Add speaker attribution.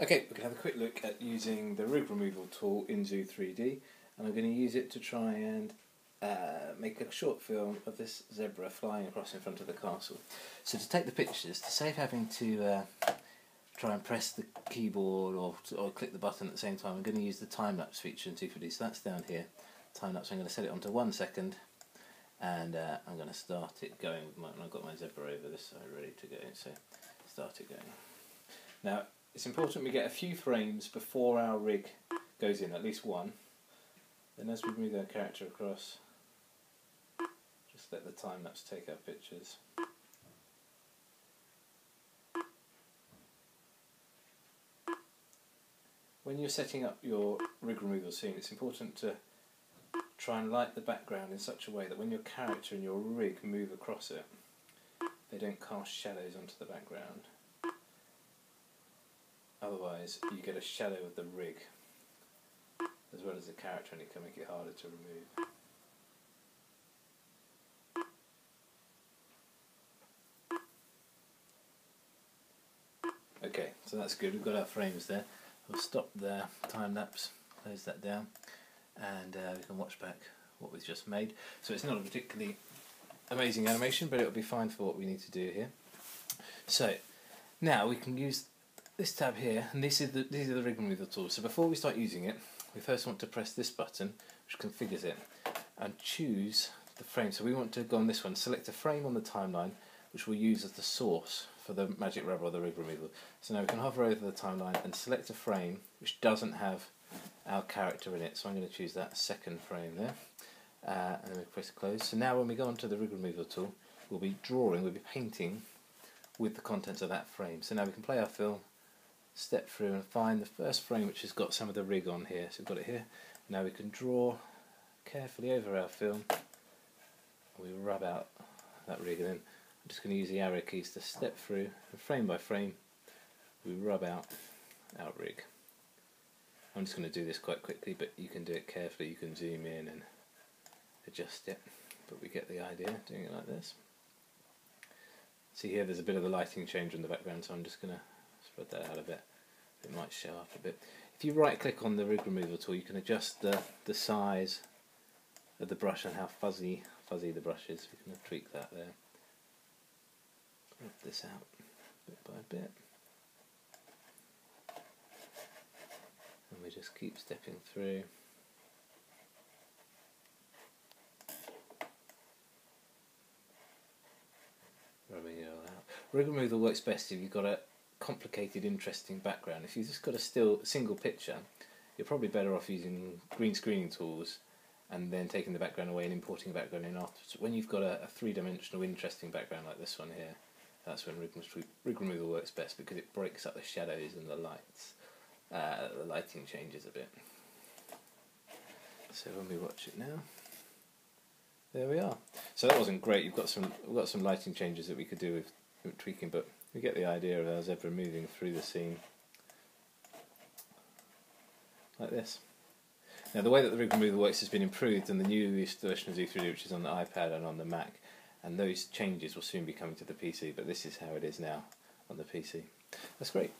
Speaker 1: Okay, we're going to have a quick look at using the rig removal tool in Zu3D and I'm going to use it to try and uh, make a short film of this zebra flying across in front of the castle. So to take the pictures, to save having to uh, try and press the keyboard or, or click the button at the same time, I'm going to use the time-lapse feature in 2 So that's down here, time-lapse, I'm going to set it onto one second and uh, I'm going to start it going, my, I've got my zebra over this side ready to go, so start it going. Now it's important we get a few frames before our rig goes in, at least one. Then as we move our character across, just let the time lapse take our pictures. When you're setting up your rig removal scene, it's important to try and light the background in such a way that when your character and your rig move across it, they don't cast shadows onto the background. Otherwise, you get a shadow of the rig as well as the character, and it can make it harder to remove. Okay, so that's good. We've got our frames there. We'll stop the time lapse, close that down, and uh, we can watch back what we've just made. So it's not a particularly amazing animation, but it'll be fine for what we need to do here. So now we can use this tab here, and this is the, these are the rig removal tools. So before we start using it, we first want to press this button, which configures it, and choose the frame. So we want to go on this one, select a frame on the timeline, which we'll use as the source for the magic rubber or the rig removal. So now we can hover over the timeline and select a frame which doesn't have our character in it. So I'm going to choose that second frame there, uh, and then we press close. So now when we go onto the rig removal tool, we'll be drawing, we'll be painting with the contents of that frame. So now we can play our film step through and find the first frame which has got some of the rig on here. So we've got it here. Now we can draw carefully over our film. We rub out that rig and then I'm just going to use the arrow keys to step through and frame by frame we rub out our rig. I'm just going to do this quite quickly but you can do it carefully, you can zoom in and adjust it but we get the idea doing it like this. See here there's a bit of the lighting change in the background so I'm just going to spread that out a bit. It might show up a bit. If you right click on the rig removal tool you can adjust the, the size of the brush and how fuzzy fuzzy the brush is. We can tweak that there. Rip this out bit by bit. And we just keep stepping through. Rubbing it all out. Rig removal works best if you've got a complicated, interesting background. If you've just got a still single picture, you're probably better off using green screening tools and then taking the background away and importing the background in afterwards. When you've got a, a three-dimensional, interesting background like this one here, that's when rig, rig, removal works best because it breaks up the shadows and the lights. Uh, the lighting changes a bit. So when we watch it now, there we are. So that wasn't great. You've got some, we've got some lighting changes that we could do with tweaking, but we get the idea of our zebra moving through the scene like this. Now the way that the rig removal works has been improved in the newest version of Zu3D which is on the iPad and on the Mac and those changes will soon be coming to the PC but this is how it is now on the PC. That's great.